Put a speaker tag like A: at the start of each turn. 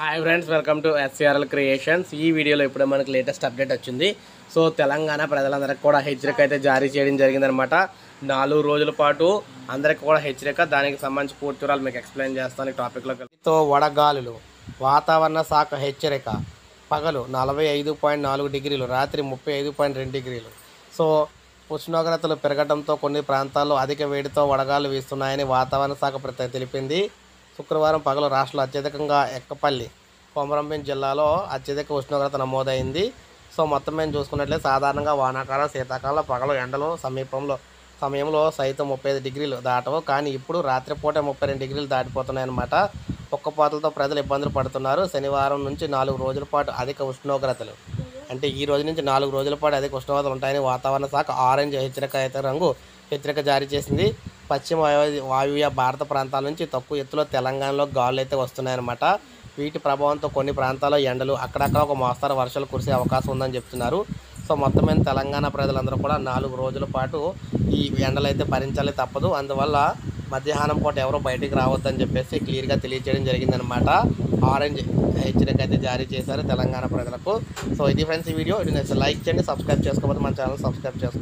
A: Hi friends welcome to SCRL creations ఈ వీడియోలో ఇప్పుడే మనకి లేటెస్ట్ అప్డేట్ వచ్చింది. సో తెలంగాణ ప్రజలందరికీ కూడా హెచ్చరిక అయితే జారీ చేయడం జరిగిందనమాట నాలుగు రోజుల పాటు అందరికి కూడా హెచ్చరిక దానికి సంబంధించి పూర్తి వివరాలు మీకు ఎక్స్ప్లెయిన్ చేస్తాను ఈ టాపిక్లో తో వడగాలులు వాతావరణ శాఖ హెచ్చరిక పగలు నలభై ఐదు పాయింట్ నాలుగు డిగ్రీలు రాత్రి ముప్పై ఐదు పాయింట్ రెండు డిగ్రీలు. సో ఉష్ణోగ్రతలు పెరగడంతో కొన్ని ప్రాంతాల్లో అధిక వేడితో వడగాలు వీస్తున్నాయని వాతావరణ శాఖ ప్రతి తెలిపింది. శుక్రవారం పగలు రాష్ట్రంలో అత్యధికంగా ఎక్కపల్లి కొమరంభీం జిల్లాలో అత్యధిక ఉష్ణోగ్రత నమోదైంది. సో మొత్తం మేము చూసుకున్నట్లయితే సాధారణంగా వానాకాలం శీతాకాలం పగలు ఎండలు సమీపంలో సమయంలో సైతం ముప్పై ఐదు డిగ్రీలు దాటవు. కానీ ఇప్పుడు రాత్రిపూట ముప్పై రెండు డిగ్రీలు దాటిపోతున్నాయన్నమాట. ఉక్కపోతలతో ప్రజలు ఇబ్బందులు పడుతున్నారు. శనివారం నుంచి నాలుగు రోజుల పాటు అధిక ఉష్ణోగ్రతలు. అంటే ఈ రోజు నుంచి నాలుగు రోజుల పాటు అదే ఉష్ణోగ్రతలు ఉంటాయని వాతావరణ శాఖ ఆరెంజ్ హెచ్చరిక అయితే రంగు హెచ్చరిక జారీ చేసింది. పశ్చిమ వాయువ్య భారత ప్రాంతాల నుంచి తక్కువ ఎత్తులో తెలంగాణలో గాలులు అయితే వస్తున్నాయన్నమాట. వీటి ప్రభావంతో కొన్ని ప్రాంతాల్లో ఎండలు అక్కడక్కడ ఒక మోస్తరు వర్షాలు కురిసే అవకాశం ఉందని చెప్తున్నారు. సో మొత్తం తెలంగాణ ప్రజలందరూ కూడా నాలుగు రోజుల పాటు ఈ ఎండలు అయితే భరించాలి తప్పదు. అందువల్ల మధ్యాహ్నం పూట ఎవరు బయటికి రావద్దని చెప్పేసి క్లియర్గా తెలియజేయడం జరిగిందనమాట ఆరెంజ్ హెచ్చరిక అయితే జారీ చేశారు తెలంగాణ ప్రజలకు. సో ఇది ఫ్రెండ్స్ ఈ వీడియో. ఇది నచ్చితే లైక్ చేయండి సబ్స్క్రైబ్ చేసుకోకపోతే మన ఛానల్ సబ్స్క్రైబ్ చేసుకోండి